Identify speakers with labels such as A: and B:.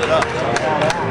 A: Gracias.